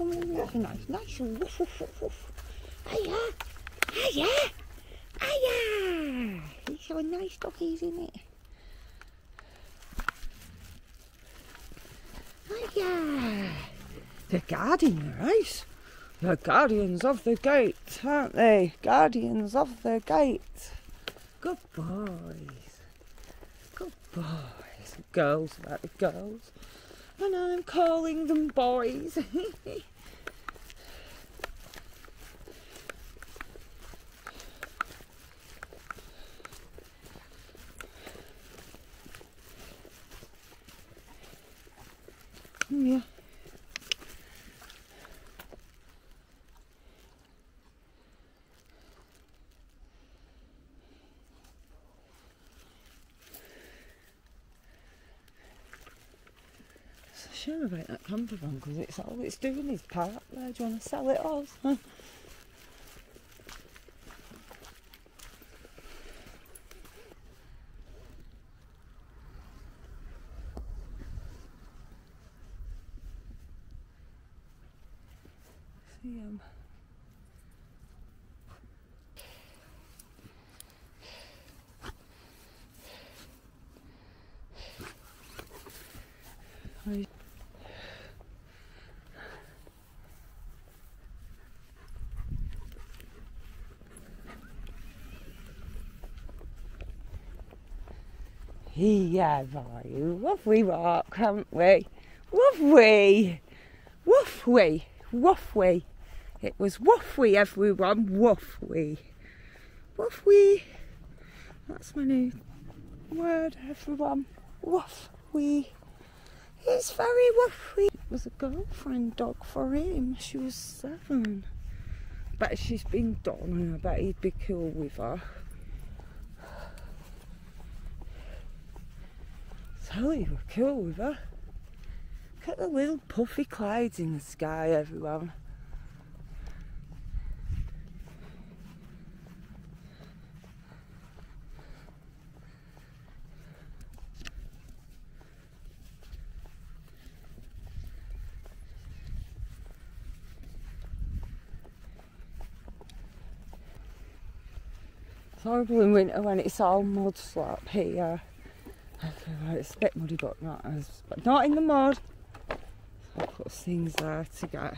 In, that's nice, nice woof, woof, woof, woof. Hiya, hiya, hiya. He's so nice doggies, isn't it? Hiya. The guardian race. The guardians of the gate, aren't they? Guardians of the gate. Good boys. Good boys. Girls about the girls. And I'm calling them boys. yeah. Shame about that camper van because it's all it's doing is park there. Do you want to sell it? Huh? See 'em. I Yeah, boy, woof we walk, haven't we? Woof we, woof we, woof we. It was woof we, everyone, woof we, woof we. That's my new word, everyone. Woof we. It's very woofy. It was a girlfriend dog for him. She was seven. Bet she's been done and I bet he'd be cool with her. Tell you were cool with her. Look at the little puffy clouds in the sky, everyone. It's horrible in winter when it's all mud slap here. It's a bit muddy, but not as, but not in the mud. So I put things there to get